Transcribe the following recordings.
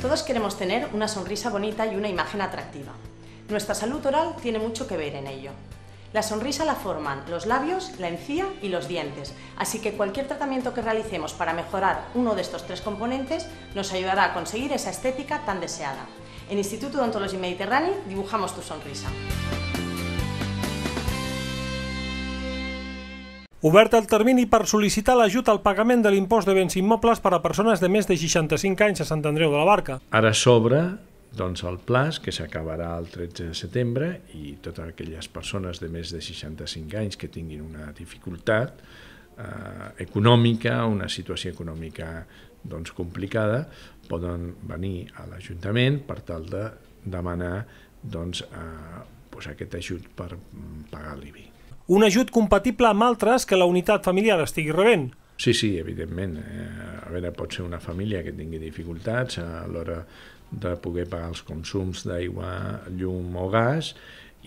Todos queremos tener una sonrisa bonita y una imagen atractiva. Nuestra salud oral tiene mucho que ver en ello. La sonrisa la forman los labios, la encía y los dientes, así que cualquier tratamiento que realicemos para mejorar uno de estos tres componentes nos ayudará a conseguir esa estética tan deseada. En Instituto Odontología Mediterráneo dibujamos tu sonrisa. Obert el termini per sol·licitar l'ajut al pagament de l'impost de béns immobles per a persones de més de 65 anys a Sant Andreu de la Barca. Ara s'obre doncs, el plaç que s'acabarà el 13 de setembre i totes aquelles persones de més de 65 anys que tinguin una dificultat eh, econòmica, una situació econòmica doncs, complicada, poden venir a l'Ajuntament per tal de demanar doncs, eh, doncs aquest ajut per pagar l'IBI un ajut compatible amb altres que la unitat familiar estigui rebent. Sí, sí, evidentment. Eh, a veure, pot ser una família que tingui dificultats a l'hora de poder pagar els consums d'aigua, llum o gas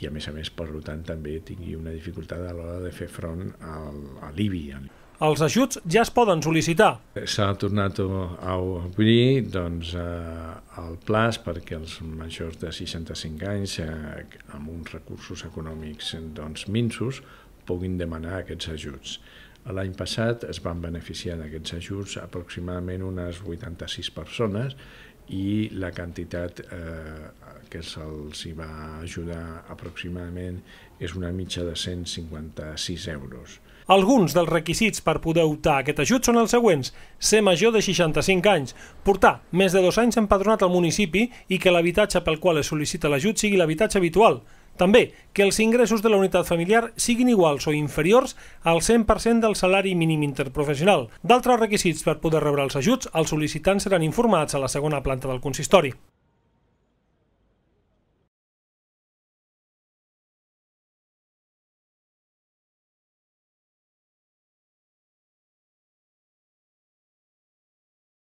i a més a més, per tant, també tingui una dificultat a l'hora de fer front al, a l'IBI. Els ajuts ja es poden sol·licitar. S'ha tornat a obrir doncs, eh, el plaç perquè els majors de 65 anys eh, amb uns recursos econòmics doncs, minsos puguin demanar aquests ajuts. L'any passat es van beneficiar d'aquests ajuts aproximadament unes 86 persones i la quantitat eh, que se'ls va ajudar aproximadament és una mitja de 156 euros. Alguns dels requisits per poder optar a aquest ajut són els següents. Ser major de 65 anys, portar més de dos anys empadronat al municipi i que l'habitatge pel qual es sol·licita l'ajut sigui l'habitatge habitual. També que els ingressos de la unitat familiar siguin iguals o inferiors al 100% del salari mínim interprofessional. D'altres requisits per poder rebre els ajuts, els sol·licitants seran informats a la segona planta del consistori.